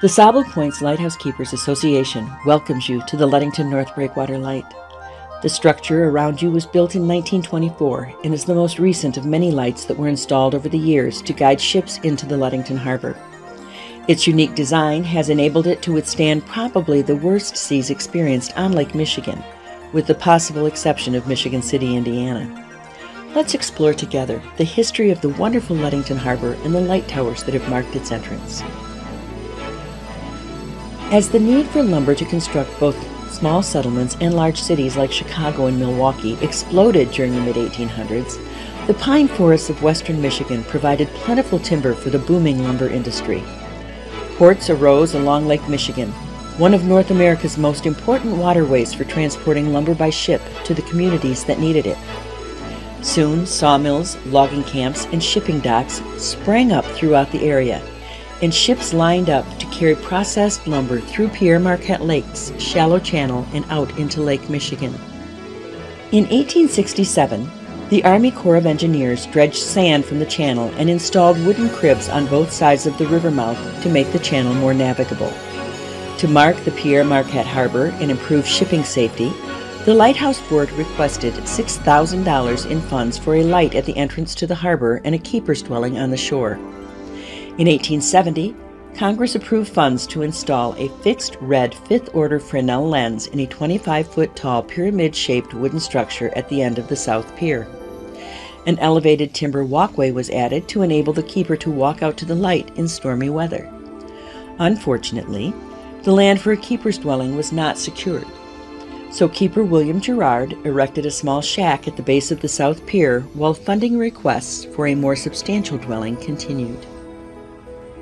The Sable Points Lighthouse Keepers Association welcomes you to the Ludington North Breakwater Light. The structure around you was built in 1924 and is the most recent of many lights that were installed over the years to guide ships into the Ludington Harbor. Its unique design has enabled it to withstand probably the worst seas experienced on Lake Michigan, with the possible exception of Michigan City, Indiana. Let's explore together the history of the wonderful Ludington Harbor and the light towers that have marked its entrance. As the need for lumber to construct both small settlements and large cities like Chicago and Milwaukee exploded during the mid 1800s, the pine forests of western Michigan provided plentiful timber for the booming lumber industry. Ports arose along Lake Michigan, one of North America's most important waterways for transporting lumber by ship to the communities that needed it. Soon, sawmills, logging camps, and shipping docks sprang up throughout the area, and ships lined up to carry processed lumber through Pere Marquette Lake's shallow channel and out into Lake Michigan. In 1867, the Army Corps of Engineers dredged sand from the channel and installed wooden cribs on both sides of the river mouth to make the channel more navigable. To mark the Pere Marquette Harbor and improve shipping safety, the Lighthouse Board requested $6,000 in funds for a light at the entrance to the harbor and a keeper's dwelling on the shore. In 1870, Congress approved funds to install a fixed red fifth order Fresnel lens in a 25 foot tall pyramid shaped wooden structure at the end of the South Pier. An elevated timber walkway was added to enable the keeper to walk out to the light in stormy weather. Unfortunately, the land for a keeper's dwelling was not secured. So keeper William Gerard erected a small shack at the base of the South Pier while funding requests for a more substantial dwelling continued.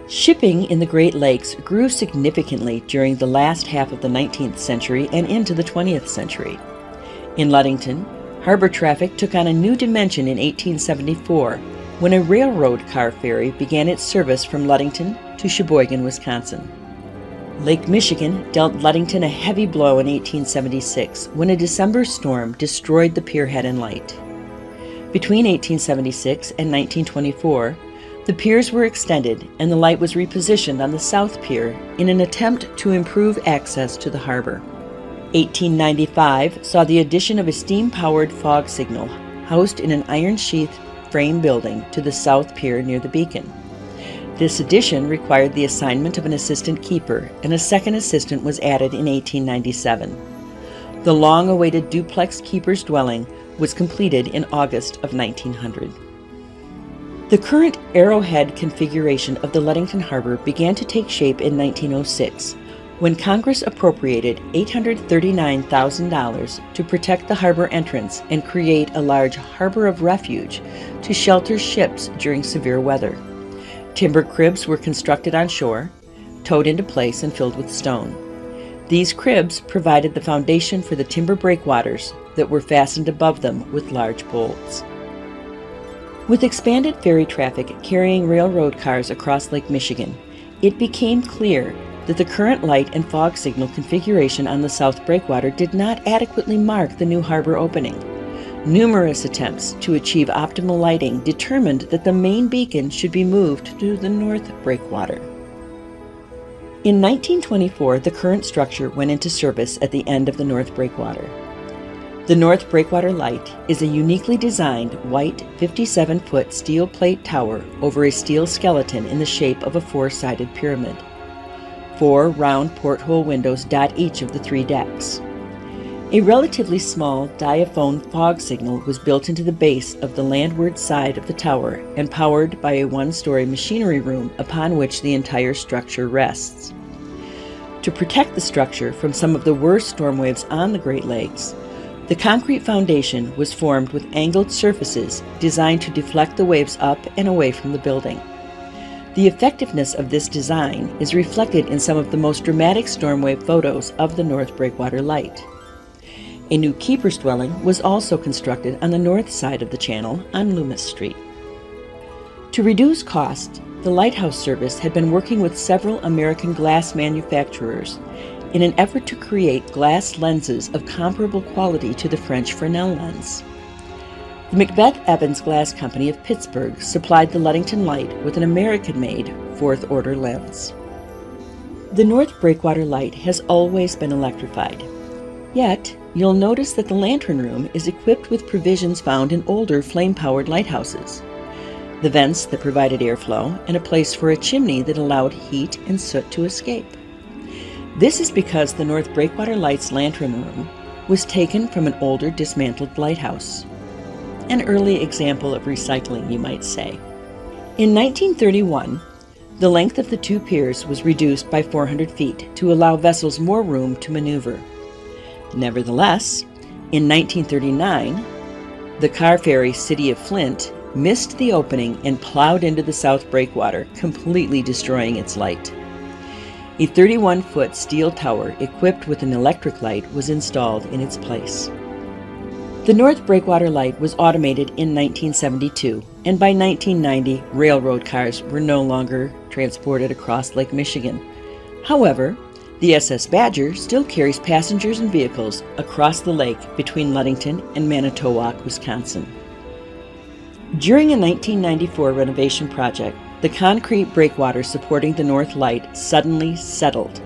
Shipping in the Great Lakes grew significantly during the last half of the 19th century and into the 20th century. In Ludington, harbor traffic took on a new dimension in 1874 when a railroad car ferry began its service from Ludington to Sheboygan, Wisconsin. Lake Michigan dealt Ludington a heavy blow in 1876 when a December storm destroyed the pierhead and light. Between 1876 and 1924, the piers were extended and the light was repositioned on the South Pier in an attempt to improve access to the harbor. 1895 saw the addition of a steam powered fog signal housed in an iron sheath frame building to the South Pier near the beacon. This addition required the assignment of an assistant keeper, and a second assistant was added in 1897. The long awaited duplex keeper's dwelling was completed in August of 1900. The current arrowhead configuration of the Ludington Harbor began to take shape in 1906 when Congress appropriated $839,000 to protect the harbor entrance and create a large harbor of refuge to shelter ships during severe weather. Timber cribs were constructed on shore, towed into place, and filled with stone. These cribs provided the foundation for the timber breakwaters that were fastened above them with large bolts. With expanded ferry traffic carrying railroad cars across Lake Michigan, it became clear that the current light and fog signal configuration on the South Breakwater did not adequately mark the new harbor opening. Numerous attempts to achieve optimal lighting determined that the main beacon should be moved to the North Breakwater. In 1924, the current structure went into service at the end of the North Breakwater. The North Breakwater Light is a uniquely designed white 57 foot steel plate tower over a steel skeleton in the shape of a four sided pyramid. Four round porthole windows dot each of the three decks. A relatively small diaphone fog signal was built into the base of the landward side of the tower and powered by a one story machinery room upon which the entire structure rests. To protect the structure from some of the worst storm waves on the Great Lakes, the concrete foundation was formed with angled surfaces designed to deflect the waves up and away from the building. The effectiveness of this design is reflected in some of the most dramatic storm wave photos of the North Breakwater Light. A new keeper's dwelling was also constructed on the north side of the channel on Loomis Street. To reduce costs, the Lighthouse Service had been working with several American glass manufacturers in an effort to create glass lenses of comparable quality to the French Fresnel lens. The Macbeth Evans Glass Company of Pittsburgh supplied the Ludington Light with an American made fourth order lens. The North Breakwater Light has always been electrified. Yet, you'll notice that the lantern room is equipped with provisions found in older flame powered lighthouses the vents that provided airflow, and a place for a chimney that allowed heat and soot to escape. This is because the North Breakwater Light's lantern room was taken from an older dismantled lighthouse. An early example of recycling, you might say. In 1931, the length of the two piers was reduced by 400 feet to allow vessels more room to maneuver. Nevertheless, in 1939, the car ferry City of Flint missed the opening and plowed into the South Breakwater, completely destroying its light. A 31 foot steel tower equipped with an electric light was installed in its place. The North Breakwater Light was automated in 1972, and by 1990, railroad cars were no longer transported across Lake Michigan. However, the SS Badger still carries passengers and vehicles across the lake between Ludington and Manitowoc, Wisconsin. During a 1994 renovation project, the concrete breakwater supporting the North Light suddenly settled,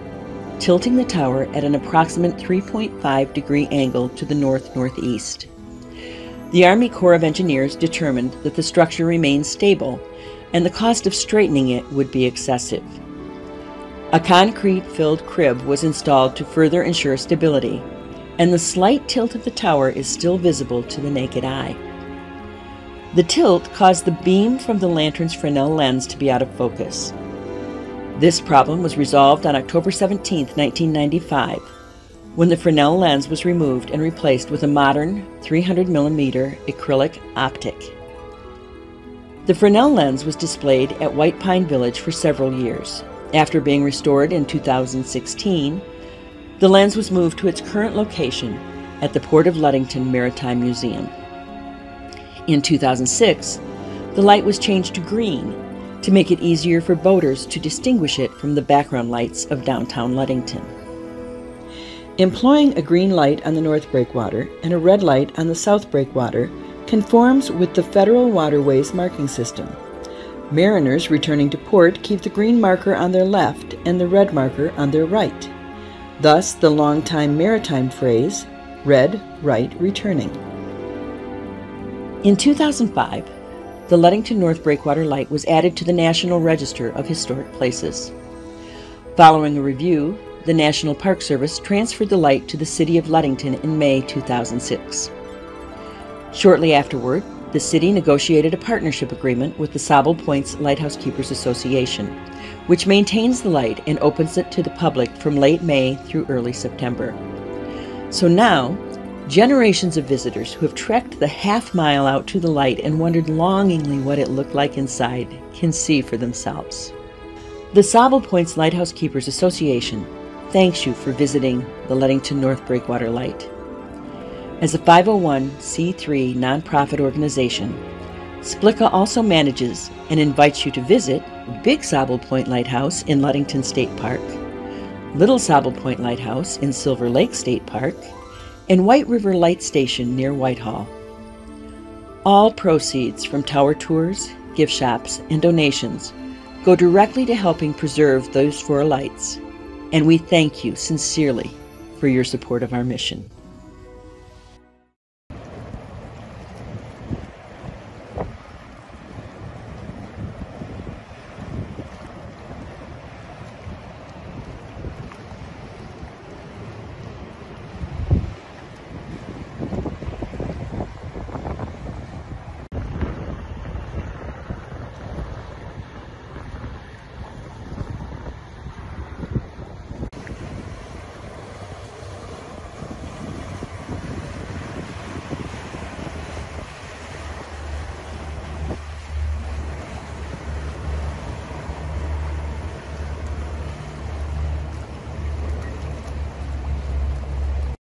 tilting the tower at an approximate 3.5 degree angle to the north northeast. The Army Corps of Engineers determined that the structure remained stable and the cost of straightening it would be excessive. A concrete filled crib was installed to further ensure stability, and the slight tilt of the tower is still visible to the naked eye. The tilt caused the beam from the lantern's Fresnel lens to be out of focus. This problem was resolved on October 17, 1995, when the Fresnel lens was removed and replaced with a modern 300mm acrylic optic. The Fresnel lens was displayed at White Pine Village for several years. After being restored in 2016, the lens was moved to its current location at the Port of Ludington Maritime Museum. In 2006, the light was changed to green to make it easier for boaters to distinguish it from the background lights of downtown Ludington. Employing a green light on the North Breakwater and a red light on the South Breakwater conforms with the Federal Waterways marking system. Mariners returning to port keep the green marker on their left and the red marker on their right. Thus, the long-time maritime phrase, red, right, returning. In 2005, the Ludington North Breakwater Light was added to the National Register of Historic Places. Following a review, the National Park Service transferred the light to the City of Ludington in May 2006. Shortly afterward, the city negotiated a partnership agreement with the Sable Points Lighthouse Keepers Association, which maintains the light and opens it to the public from late May through early September. So now, Generations of visitors who have trekked the half mile out to the light and wondered longingly what it looked like inside can see for themselves. The Sable Points Lighthouse Keepers Association thanks you for visiting the Ludington North Breakwater Light. As a 501c3 nonprofit organization, SPLCA also manages and invites you to visit Big Sable Point Lighthouse in Ludington State Park, Little Sable Point Lighthouse in Silver Lake State Park, and White River Light Station near Whitehall. All proceeds from tower tours, gift shops, and donations go directly to helping preserve those four lights, and we thank you sincerely for your support of our mission.